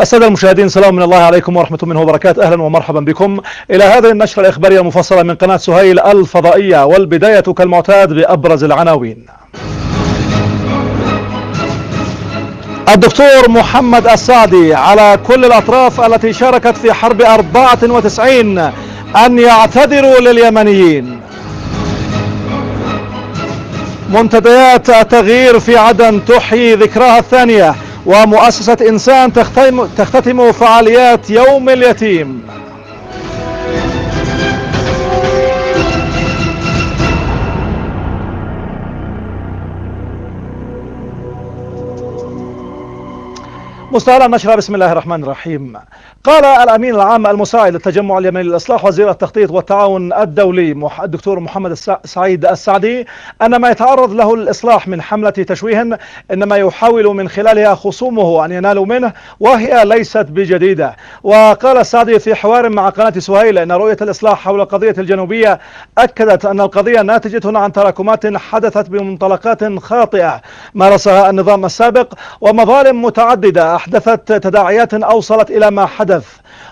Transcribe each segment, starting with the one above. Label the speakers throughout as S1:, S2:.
S1: السادة المشاهدين سلام من الله عليكم ورحمة منه وبركاته. أهلا ومرحبا بكم. إلى هذه النشرة الإخبارية المفصلة من قناة سهيل الفضائية والبداية كالمعتاد بأبرز العناوين. الدكتور محمد السعدي على كل الأطراف التي شاركت في حرب 94 أن يعتذروا لليمنيين. منتديات التغيير في عدن تحيي ذكراها الثانية. ومؤسسة إنسان تختتم, فعاليات يوم اليتيم. مستهلا النشرة بسم الله الرحمن الرحيم. قال الأمين العام المساعد للتجمع اليمني للإصلاح وزير التخطيط والتعاون الدولي الدكتور محمد سعيد السعدي أن ما يتعرض له الإصلاح من حملة تشويه إنما يحاول من خلالها خصومه أن ينالوا منه وهي ليست بجديدة. وقال السعدي في حوار مع قناة سهيل أن رؤية الإصلاح حول القضية الجنوبية أكدت أن القضية ناتجة عن تراكمات حدثت بمنطلقات خاطئة. مارسها النظام السابق ومظالم متعددة أحدثت تداعيات أوصلت إلى ما حدث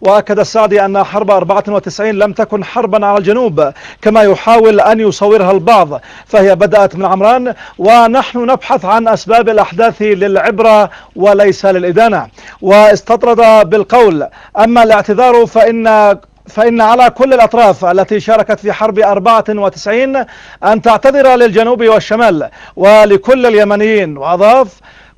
S1: وأكد السعدي أن حرب 94 لم تكن حربا على الجنوب كما يحاول أن يصورها البعض. فهي بدأت من عمران ونحن نبحث عن أسباب الأحداث للعبرة وليس للإدانة. واستطرد بالقول أما الاعتذار فإن فإن على كل الأطراف التي شاركت في حرب 94 أن تعتذر للجنوب والشمال ولكل اليمنيين. وأضاف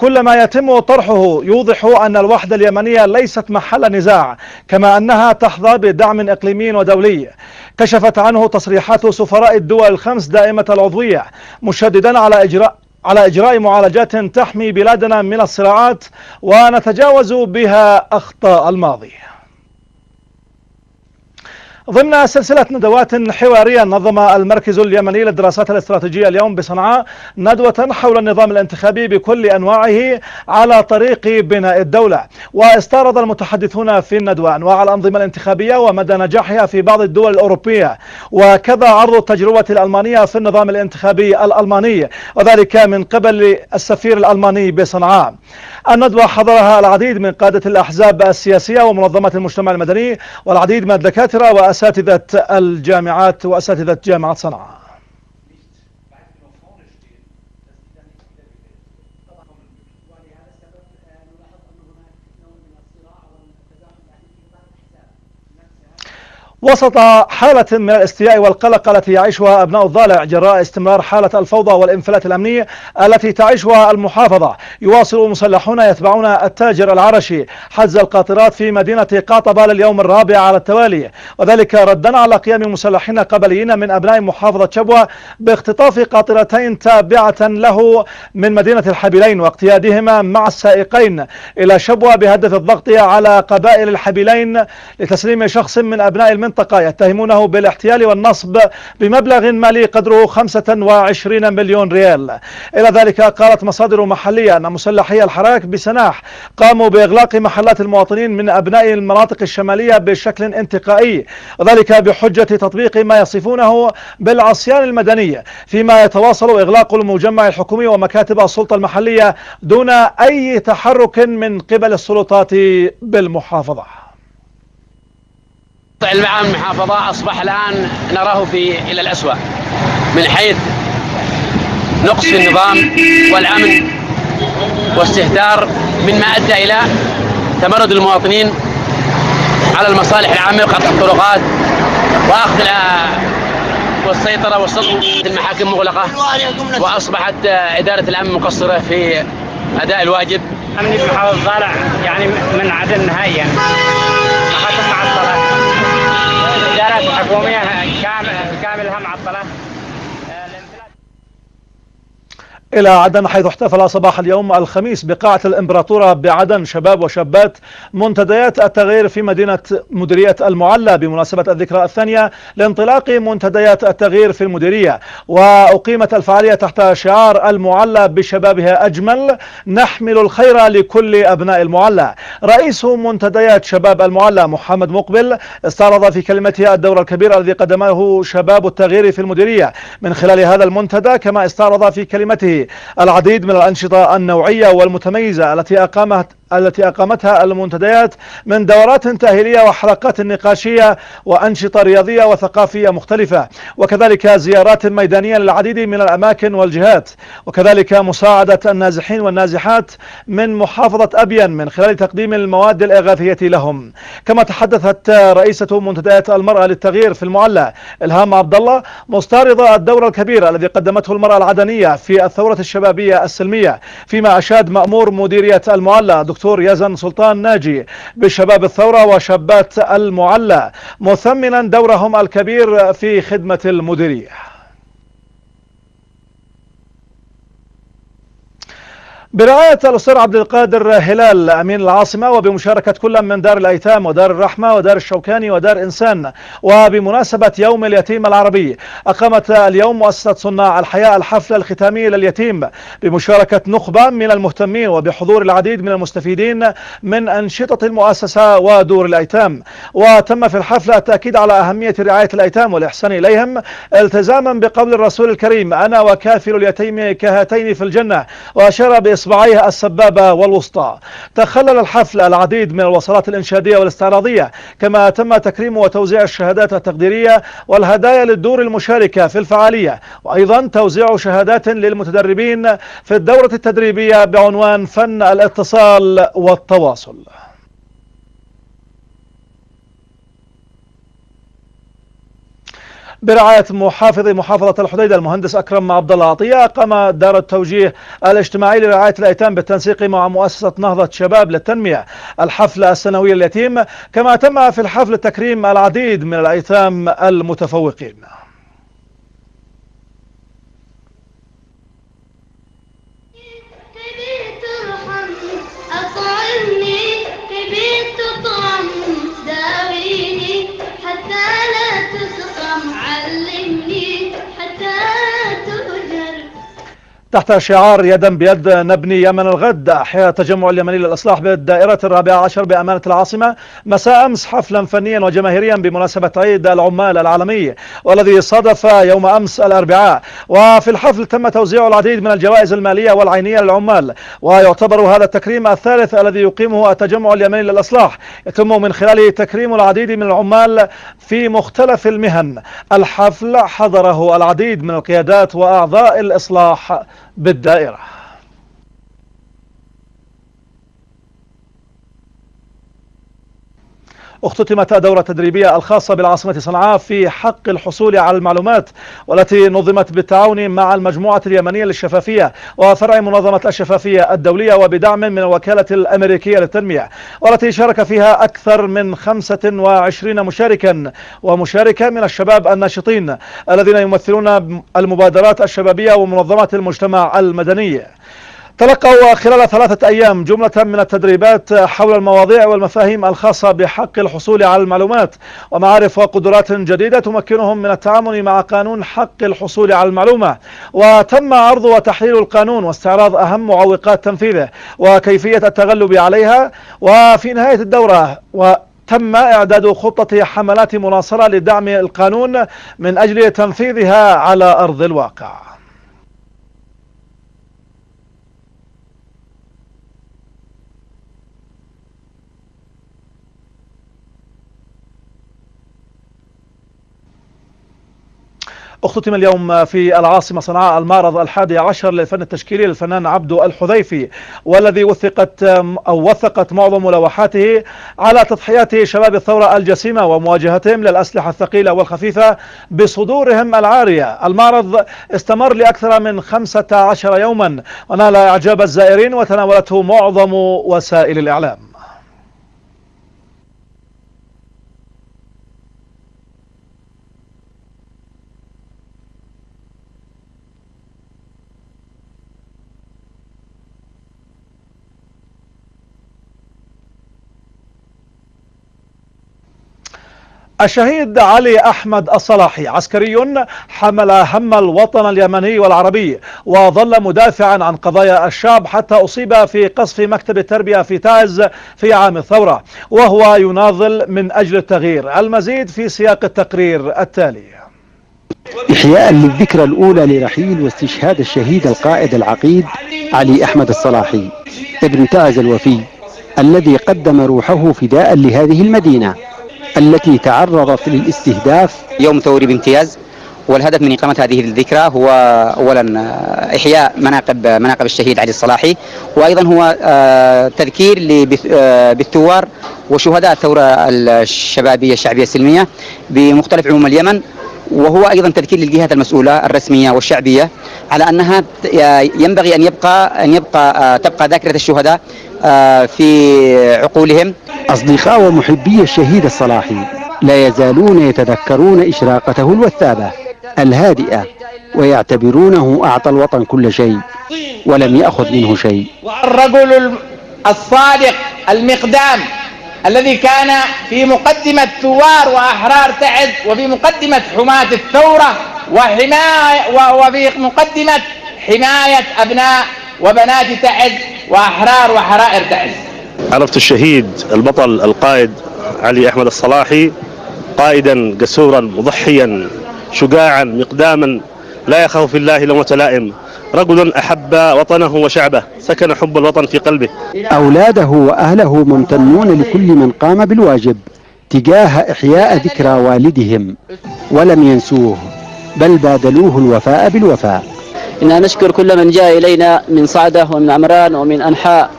S1: كل ما يتم طرحه يوضح أن الوحدة اليمنية ليست محل نزاع كما أنها تحظى بدعم إقليمي ودولي. كشفت عنه تصريحات سفراء الدول الخمس دائمة العضوية مشددا على إجراء على إجراء معالجات تحمي بلادنا من الصراعات ونتجاوز بها أخطاء الماضي. ضمن سلسلة ندوات حوارية نظم المركز اليمني للدراسات الاستراتيجية اليوم بصنعاء ندوة حول النظام الانتخابي بكل أنواعه على طريق بناء الدولة. واستعرض المتحدثون في الندوة أنواع الأنظمة الانتخابية ومدى نجاحها في بعض الدول الأوروبية وكذا عرض التجربة الألمانية في النظام الانتخابي الألماني وذلك من قبل السفير الألماني بصنعاء. الندوة حضرها العديد من قادة الأحزاب السياسية ومنظمات المجتمع المدني والعديد من الدكاترة وأساتذة الجامعات وأساتذة جامعة صنعاء. وسط حالة من الاستياء والقلق التي يعيشها أبناء الضالع جراء استمرار حالة الفوضى والانفلات الأمني التي تعيشها المحافظة. يواصل مسلحون يتبعون التاجر العرشي حجز القاطرات في مدينة قاطبة لليوم الرابع على التوالي. وذلك ردا على قيام مسلحين قبليين من أبناء محافظة شبوة باختطاف قاطرتين تابعة له من مدينة الحبيلين واقتيادهما مع السائقين إلى شبوة بهدف الضغط على قبائل الحبيلين لتسليم شخص من أبناء المنطقة. المنطقة يتهمونه بالاحتيال والنصب بمبلغ مالي قدره 25 مليون ريال. إلى ذلك قالت مصادر محلية أن مسلحي الحراك بسناح قاموا بإغلاق محلات المواطنين من أبناء المناطق الشمالية بشكل انتقائي وذلك بحجة تطبيق ما يصفونه بالعصيان المدني فيما يتواصل إغلاق المجمع الحكومي ومكاتب السلطة المحلية دون أي تحرك من قبل السلطات بالمحافظة.
S2: العام المحافظة أصبح الآن نراه في إلى الأسوأ من حيث نقص في النظام والأمن واستهتار مما أدى إلى تمرد المواطنين على المصالح العامة وقطع الطرقات وأخذ والسيطرة والسلطة المحاكم مغلقة وأصبحت إدارة الأمن مقصرة في أداء الواجب.
S3: أمن المحافظة يعني من عدم نهائيا. কমে
S1: إلى عدن حيث احتفل صباح اليوم الخميس بقاعة الإمبراطورة بعدن شباب وشابات منتديات التغيير في مدينة مديرية المعلى. بمناسبة الذكرى الثانية لانطلاق منتديات التغيير في المديرية وأقيمت الفعالية تحت شعار المعلى بشبابها أجمل نحمل الخير لكل أبناء المعلى. رئيس منتديات شباب المعلى محمد مقبل استعرض في كلمته الدور الكبير الذي قدمه شباب التغيير في المديرية. من خلال هذا المنتدى كما استعرض في كلمته العديد من الأنشطة النوعية والمتميزة التي أقامت التي أقامتها المنتديات من دورات تأهيلية وحلقات نقاشية وأنشطة رياضية وثقافية مختلفة. وكذلك زيارات ميدانية للعديد من الأماكن والجهات. وكذلك مساعدة النازحين والنازحات من محافظة أبين من خلال تقديم المواد الإغاثية لهم. كما تحدثت رئيسة منتديات المرأة للتغيير في المعلى إلهام عبد الله مستعرضة الدور الكبير الذي قدمته المرأة العدنية في الثورة الشبابية السلمية فيما أشاد مأمور مديرية المعلى دكتور يزن سلطان ناجي بشباب الثورة وشابات المعلى مثمنا دورهم الكبير في خدمة المديرية. برعاية الأستاذ عبد القادر هلال أمين العاصمة وبمشاركة كل من دار الأيتام ودار الرحمة ودار الشوكاني ودار إنسان وبمناسبة يوم اليتيم العربي أقامت اليوم مؤسسة صناع الحياة الحفل الختامي لليتيم بمشاركة نخبة من المهتمين وبحضور العديد من المستفيدين من أنشطة المؤسسة ودور الأيتام. وتم في الحفل التأكيد على أهمية رعاية الأيتام والإحسان إليهم التزاما بقول الرسول الكريم أنا وكافل اليتيم كهاتين في الجنة. وأشار بإصبعيه السبابة والوسطى. تخلل الحفل العديد من الوصلات الإنشادية والاستعراضية كما تم تكريم وتوزيع الشهادات التقديرية والهدايا للدور المشاركة في الفعالية وأيضا توزيع شهادات للمتدربين في الدورة التدريبية بعنوان فن الاتصال والتواصل. برعاية محافظ محافظة الحديدة المهندس أكرم عبد الله عطية قام دار التوجيه الاجتماعي لرعاية الأيتام بالتنسيق مع مؤسسة نهضة شباب للتنمية. الحفلة السنوية لليتيم كما تم في الحفل تكريم العديد من الأيتام المتفوقين. تحت شعار يدا بيد نبني يمن الغد أحيا التجمع اليمني للإصلاح بالدائرة الرابعة عشر بأمانة العاصمة. مساء أمس حفلا فنيا وجماهيريا بمناسبة عيد العمال العالمي والذي صادف يوم أمس الأربعاء. وفي الحفل تم توزيع العديد من الجوائز المالية والعينية للعمال ويعتبر هذا التكريم الثالث الذي يقيمه التجمع اليمني للإصلاح. يتم من خلاله تكريم العديد من العمال في مختلف المهن. الحفل حضره العديد من القيادات وأعضاء الإصلاح. بالدائرة. اختتمت الدورة التدريبية الخاصة بالعاصمة صنعاء في حق الحصول على المعلومات والتي نظمت بالتعاون مع المجموعة اليمنية للشفافية وفرع منظمة الشفافية الدولية وبدعم من الوكالة الأمريكية للتنمية والتي شارك فيها أكثر من 25 مشاركا ومشاركة من الشباب الناشطين الذين يمثلون المبادرات الشبابية ومنظمات المجتمع المدني. تلقوا خلال ثلاثة أيام جملة من التدريبات حول المواضيع والمفاهيم الخاصة بحق الحصول على المعلومات. ومعارف وقدرات جديدة تمكنهم من التعامل مع قانون حق الحصول على المعلومة. وتم عرض وتحليل القانون واستعراض أهم معوقات تنفيذه وكيفية التغلب عليها. وفي نهاية الدورة و تم إعداد خطة حملات مناصرة لدعم القانون من أجل تنفيذها على أرض الواقع. اختتم اليوم في العاصمة صنعاء المعرض الحادي عشر للفن التشكيلي للفنان عبدو الحذيفي والذي وثقت أو وثقت معظم لوحاته على تضحيات شباب الثورة الجسيمة ومواجهتهم للأسلحة الثقيلة والخفيفة بصدورهم العارية. المعرض استمر لأكثر من 15 يوما ونال إعجاب الزائرين وتناولته معظم وسائل الإعلام. الشهيد علي أحمد الصلاحي عسكري حمل هم الوطن اليمني والعربي وظل مدافعا عن قضايا الشعب حتى أصيب في قصف مكتب التربية في تعز في عام الثورة وهو يناضل من أجل التغيير. المزيد في سياق التقرير التالي.
S4: إحياء للذكرى الأولى لرحيل واستشهاد الشهيد القائد العقيد علي أحمد الصلاحي ابن تعز الوفي الذي قدم روحه فداء لهذه المدينة. التي تعرضت للاستهداف
S5: يوم ثوري بامتياز والهدف من إقامة هذه الذكرى هو أولا آه، إحياء مناقب مناقب الشهيد علي الصلاحي وأيضا هو آه، تذكير آه، بالثوار وشهداء الثورة الشبابية الشعبية السلمية بمختلف عموم اليمن وهو أيضا تذكير للجهات المسؤولة الرسمية والشعبية على أنها ت- ينبغي أن يبقى أن يبقى آه، تبقى ذاكرة الشهداء آه، في عقولهم.
S4: أصدقاء ومحبي الشهيد الصلاحي لا يزالون يتذكرون إشراقته الوثابة الهادئة ويعتبرونه أعطى الوطن كل شيء ولم يأخذ منه شيء.
S6: الرجل الصادق المقدام الذي كان في مقدمة ثوار وأحرار تعز وفي مقدمة حماة الثورة وحماية وفي مقدمة حماية أبناء وبنات تعز وأحرار وحرائر تعز.
S7: عرفت الشهيد البطل القائد علي أحمد الصلاحي قائدا قسورا مضحيا شجاعا مقداما لا يخاف في الله لومة لائم. رجل أحب وطنه وشعبه سكن حب الوطن في قلبه.
S4: أولاده وأهله ممتنون لكل من قام بالواجب تجاه إحياء ذكرى والدهم ولم ينسوه بل بادلوه الوفاء بالوفاء.
S8: إننا نشكر كل من جاء إلينا من صعدة ومن عمران ومن أنحاء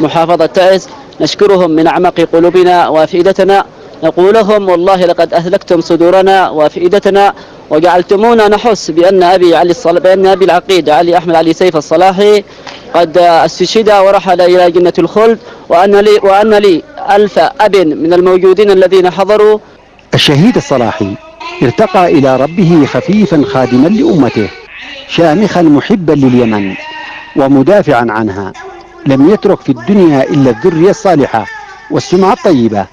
S8: محافظة تعز نشكرهم من أعماق قلوبنا وأفئدتنا نقول لهم والله لقد أهلكتم صدورنا وأفئدتنا وجعلتمونا نحس بأن أبي علي الصل... بأن أبي العقيد علي أحمد علي سيف الصلاحي قد استشهد ورحل إلى جنة الخلد وأن لي وأن لي ألف أب من الموجودين الذين حضروا.
S4: الشهيد الصلاحي ارتقى إلى ربه خفيفا خادما لأمته شامخا محبا لليمن ومدافعا عنها. لم يترك في الدنيا إلا الذرية الصالحة والسمعة الطيبة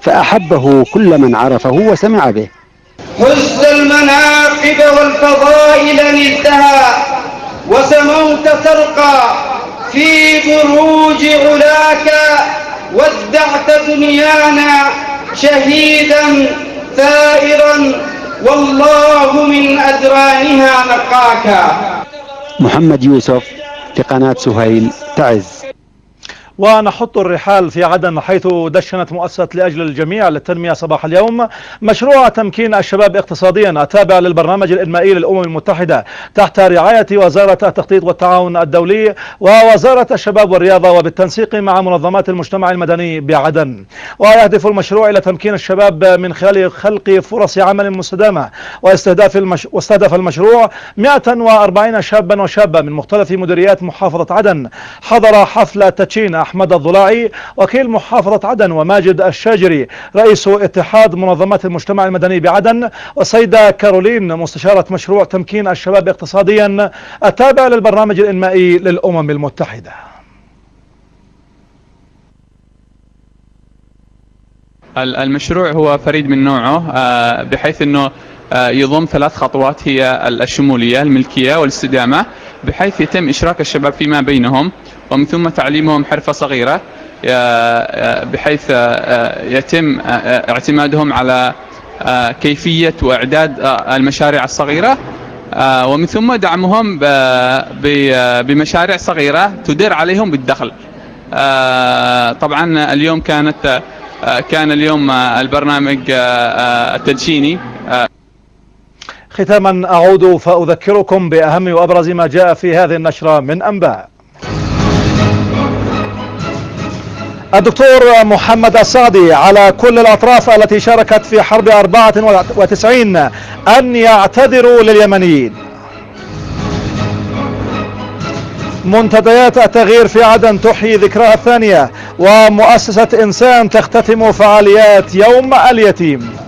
S4: فأحبه كل من عرفه وسمع به.
S9: حزت المناقب والفضائل نلتها وسموت ترقى في بروج علاك ودعت دنيانا شهيدا ثائرا والله من أدرانها نقاك
S4: محمد يوسف لقناة سهيل تعز.
S1: ونحط الرحال في عدن حيث دشنت مؤسسة لأجل الجميع للتنمية صباح اليوم. مشروع تمكين الشباب اقتصاديا التابع للبرنامج الإنمائي للأمم المتحدة تحت رعاية وزارة التخطيط والتعاون الدولي ووزارة الشباب والرياضة وبالتنسيق مع منظمات المجتمع المدني بعدن. ويهدف المشروع إلى تمكين الشباب من خلال خلق فرص عمل مستدامة واستهداف المش... واستهدف المشروع 140 شابا وشابة من مختلف مديريات محافظة عدن. حضر حفل تدشين أحمد الضلاعي وكيل محافظة عدن وماجد الشاجري رئيس اتحاد منظمات المجتمع المدني بعدن والسيدة كارولين مستشارة مشروع تمكين الشباب اقتصاديا التابع للبرنامج الإنمائي للأمم المتحدة.
S10: المشروع هو فريد من نوعه آه، بحيث آه، يضم ثلاث خطوات هي الشموليه الملكية والاستدامة بحيث يتم إشراك الشباب فيما بينهم ومن ثم تعليمهم حرفة صغيرة آه، بحيث آه، يتم آه، اعتمادهم على آه، كيفية وإعداد آه، المشاريع الصغيرة آه، ومن ثم دعمهم بمشاريع صغيرة تدر عليهم بالدخل. آه، طبعا اليوم كانت آه، كان اليوم آه، البرنامج آه، آه، التدشيني آه،
S1: ختاما أعود فأذكركم بأهم وأبرز ما جاء في هذه النشرة من أنباء. الدكتور محمد السعدي على كل الأطراف التي شاركت في حرب 94 أن يعتذروا لليمنيين. منتديات التغيير في عدن تحيي ذكرها الثانية ومؤسسة إنسان تختتم فعاليات يوم اليتيم.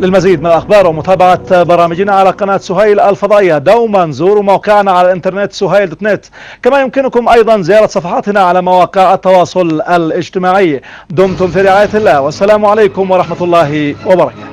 S1: للمزيد من الأخبار ومتابعة برامجنا على قناة سهيل الفضائية. دوما زوروا موقعنا على الإنترنت سهيل دوت نت. كما يمكنكم أيضا زيارة صفحاتنا على مواقع التواصل الاجتماعي. دمتم في رعاية الله. والسلام عليكم ورحمة الله وبركاته.